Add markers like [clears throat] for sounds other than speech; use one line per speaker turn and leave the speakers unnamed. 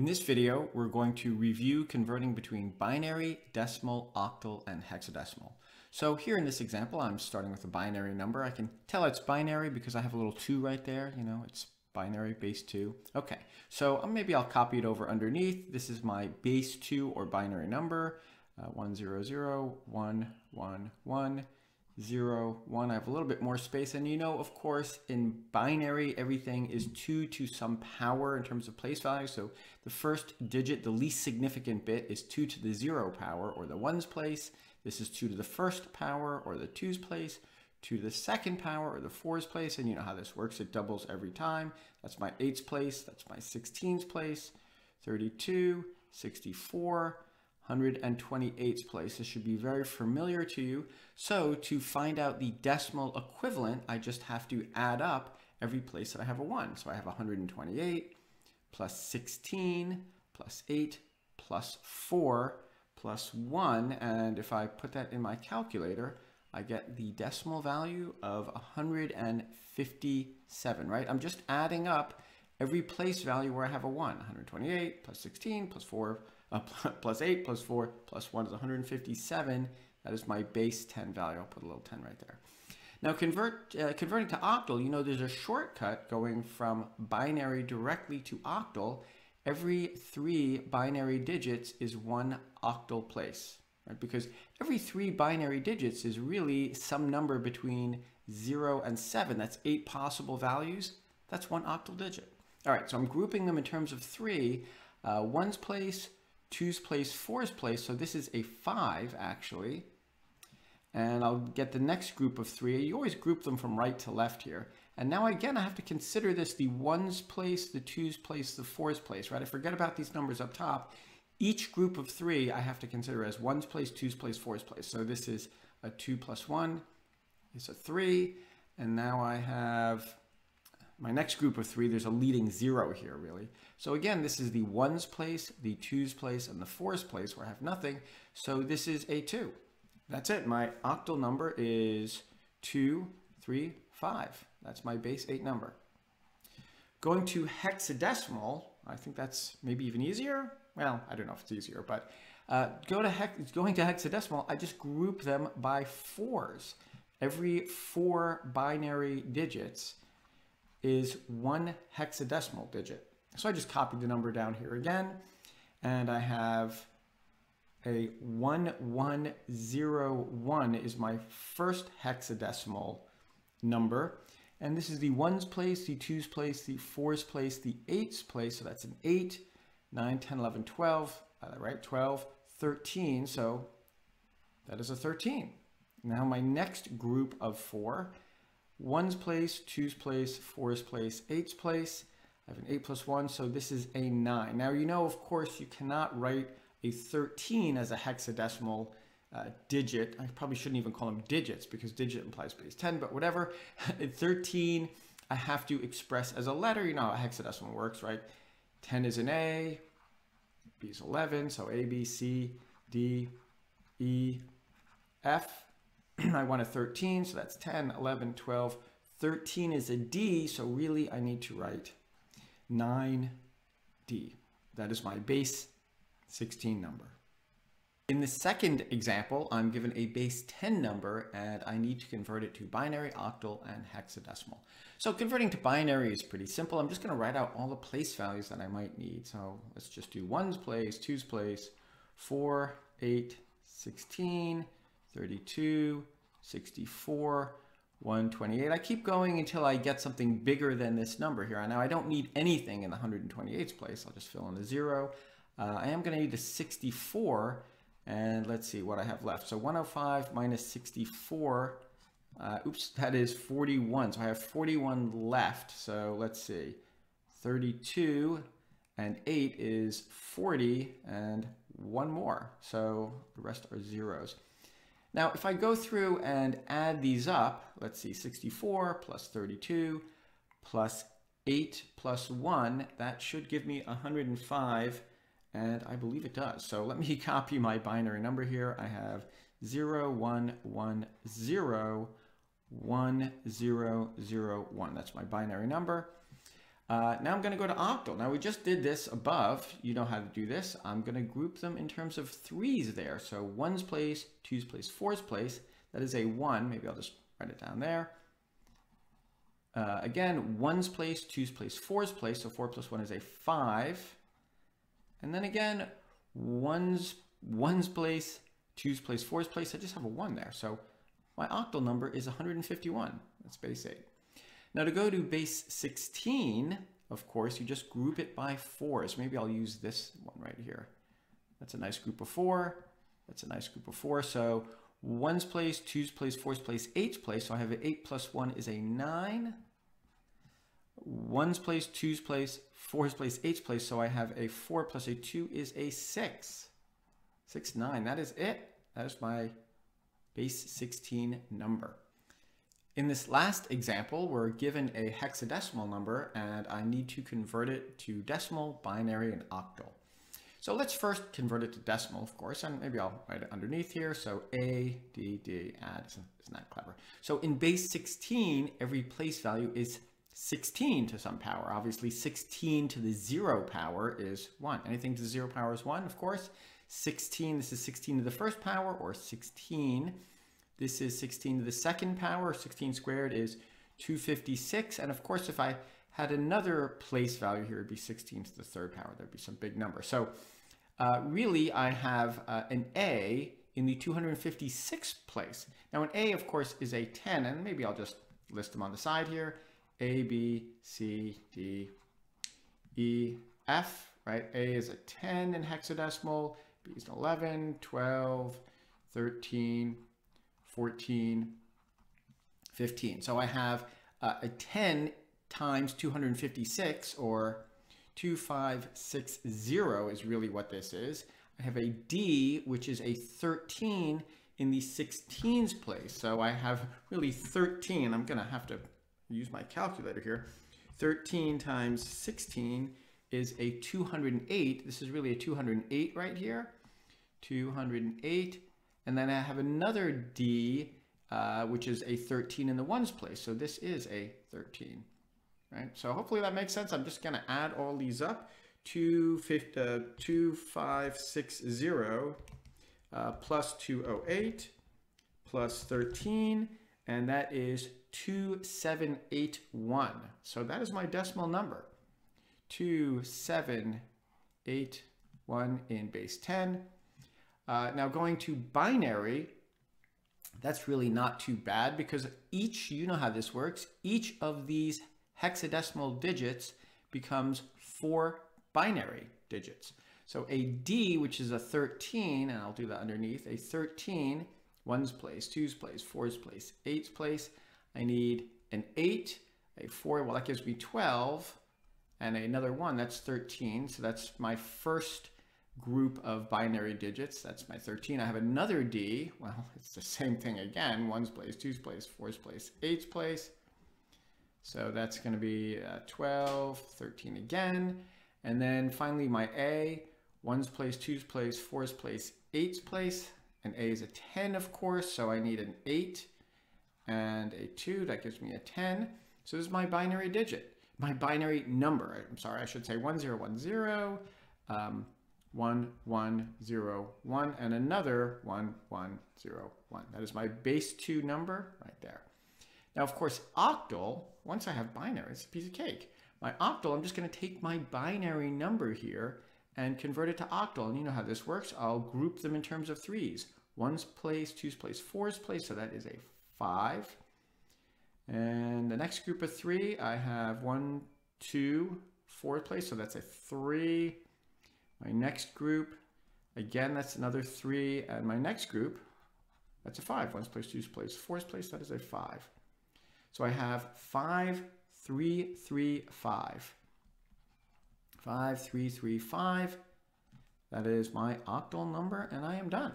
In this video, we're going to review converting between binary, decimal, octal, and hexadecimal. So here in this example, I'm starting with a binary number. I can tell it's binary because I have a little 2 right there. You know, it's binary base 2. Okay, so um, maybe I'll copy it over underneath. This is my base 2 or binary number, uh, 1, 0, 0, 1, 1, 1, 0, 1. I have a little bit more space. And you know, of course, in binary, everything is 2 to some power in terms of place value. So the first digit, the least significant bit, is 2 to the 0 power, or the 1's place. This is 2 to the first power, or the 2's place. 2 to the second power, or the 4's place. And you know how this works. It doubles every time. That's my 8's place. That's my 16's place. 32, 64, 128th place. This should be very familiar to you. So to find out the decimal equivalent, I just have to add up every place that I have a 1. So I have 128 plus 16 plus 8 plus 4 plus 1. And if I put that in my calculator, I get the decimal value of 157, right? I'm just adding up every place value where I have a 1. 128 plus 16 plus 4 uh, plus 8 plus 4 plus 1 is 157. That is my base 10 value. I'll put a little 10 right there. Now convert, uh, converting to octal, you know there's a shortcut going from binary directly to octal. Every three binary digits is one octal place, right? Because every three binary digits is really some number between 0 and 7. That's eight possible values. That's one octal digit. All right, so I'm grouping them in terms of three. Uh, one's place, two's place, four's place. So this is a five actually. And I'll get the next group of three. You always group them from right to left here. And now again, I have to consider this the ones place, the twos place, the fours place, right? I forget about these numbers up top. Each group of three I have to consider as ones place, twos place, fours place. So this is a two plus one is a three. And now I have my next group of three, there's a leading zero here, really. So again, this is the ones place, the twos place, and the fours place where I have nothing. So this is a two. That's it. My octal number is two, three, five. That's my base eight number. Going to hexadecimal, I think that's maybe even easier. Well, I don't know if it's easier, but uh, go to hex, going to hexadecimal, I just group them by fours. Every four binary digits is one hexadecimal digit. So I just copied the number down here again, and I have a 1101 is my first hexadecimal number. And this is the ones place, the twos place, the fours place, the eights place. So that's an 8, 9, 10, 11, 12, uh, right? 12, 13. So that is a 13. Now my next group of four ones place, twos place, fours place, eights place. I have an eight plus one, so this is a nine. Now you know, of course, you cannot write a 13 as a hexadecimal uh, digit. I probably shouldn't even call them digits because digit implies base 10, but whatever. [laughs] 13, I have to express as a letter. You know how hexadecimal works, right? 10 is an A, B is 11, so A, B, C, D, E, F. [clears throat] I want a 13, so that's 10, 11, 12. 13 is a D, so really I need to write 9D. That is my base 16 number. In the second example, I'm given a base 10 number and I need to convert it to binary, octal, and hexadecimal. So converting to binary is pretty simple. I'm just going to write out all the place values that I might need. So let's just do ones place, twos place, 4, 8, 16, 32, 64, 128. I keep going until I get something bigger than this number here. Now I don't need anything in the 128th place. I'll just fill in a zero. Uh, I am going to need a 64 and let's see what I have left. So 105 minus 64, uh, oops, that is 41. So I have 41 left. So let's see, 32 and 8 is 40 and one more. So the rest are zeros. Now, if I go through and add these up, let's see, 64 plus 32 plus 8 plus 1, that should give me 105, and I believe it does. So let me [laughs] copy my binary number here. I have 0, 1, 1, 0, 1, 0, 0, 1. That's my binary number. Uh, now I'm going to go to octal. Now we just did this above. You know how to do this. I'm going to group them in terms of threes there. So ones place, twos place, fours place. That is a one. Maybe I'll just write it down there. Uh, again, ones place, twos place, fours place. So four plus one is a five. And then again, ones, ones place, twos place, fours place. I just have a one there. So my octal number is 151. That's base eight. Now to go to base 16, of course, you just group it by fours. Maybe I'll use this one right here. That's a nice group of four. That's a nice group of four. So ones place, twos place, fours place, eights place. So I have an eight plus one is a nine. Ones place, twos place, fours place, eights place. So I have a four plus a two is a six. Six, nine, that is it. That is my base 16 number. In this last example, we're given a hexadecimal number and I need to convert it to decimal, binary, and octal. So let's first convert it to decimal, of course, and maybe I'll write it underneath here. So A, D, D, add, isn't, isn't that clever? So in base 16, every place value is 16 to some power. Obviously, 16 to the zero power is one. Anything to the zero power is one, of course. 16, this is 16 to the first power, or 16 this is 16 to the second power. 16 squared is 256. And of course, if I had another place value here, it'd be 16 to the third power. There'd be some big number. So uh, really, I have uh, an A in the 256th place. Now, an A, of course, is a 10. And maybe I'll just list them on the side here. A, B, C, D, E, F, right? A is a 10 in hexadecimal. B is an 11, 12, 13, 14, 15. So I have uh, a 10 times 256 or 2560 is really what this is. I have a D, which is a 13 in the 16s place. So I have really 13. I'm going to have to use my calculator here. 13 times 16 is a 208. This is really a 208 right here. 208 and then I have another D, uh, which is a 13 in the ones place. So this is a 13, right? So hopefully that makes sense. I'm just going to add all these up. 2560 uh, plus 208 plus 13, and that is 2781. So that is my decimal number. 2781 in base 10. Uh, now going to binary, that's really not too bad because each, you know how this works, each of these hexadecimal digits becomes four binary digits. So a D, which is a 13, and I'll do that underneath, a 13, ones place, twos place, fours place, eights place. I need an eight, a four, well that gives me 12, and another one, that's 13. So that's my first group of binary digits. That's my 13. I have another D. Well, [laughs] it's the same thing again. Ones place, twos place, fours place, eights place. So that's going to be uh, 12, 13 again. And then finally my A, ones place, twos place, fours place, eights place. And A is a 10, of course. So I need an 8 and a 2. That gives me a 10. So this is my binary digit, my binary number. I'm sorry, I should say 1010. Um, 1101 and another 1101. That is my base 2 number right there. Now, of course, octal, once I have binary, it's a piece of cake. My octal, I'm just going to take my binary number here and convert it to octal. And you know how this works. I'll group them in terms of threes. Ones place, twos place, fours place, so that is a 5. And the next group of three, I have one one, two, four place, so that's a 3. My next group, again, that's another three. And my next group, that's a five. Ones place, twos place, fours place, that is a five. So I have five, three, three, five. Five, three, three, five. That is my octal number, and I am done.